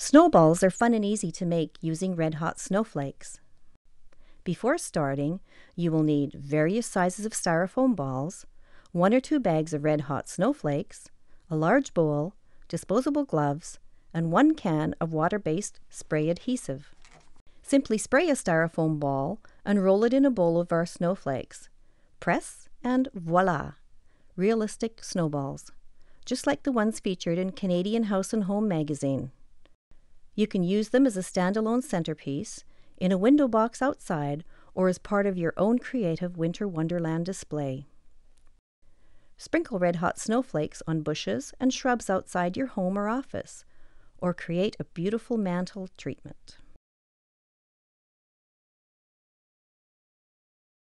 Snowballs are fun and easy to make using red hot snowflakes. Before starting, you will need various sizes of styrofoam balls, one or two bags of red hot snowflakes, a large bowl, disposable gloves, and one can of water based spray adhesive. Simply spray a styrofoam ball and roll it in a bowl of our snowflakes. Press and voila! Realistic snowballs, just like the ones featured in Canadian House and Home magazine. You can use them as a standalone centerpiece, in a window box outside, or as part of your own creative winter wonderland display. Sprinkle red hot snowflakes on bushes and shrubs outside your home or office, or create a beautiful mantle treatment.